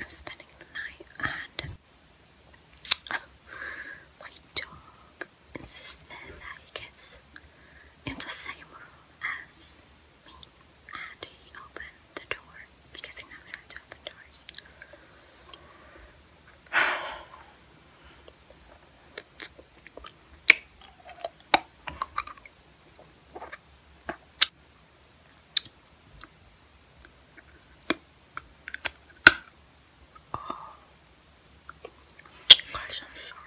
I'm spending. 声说。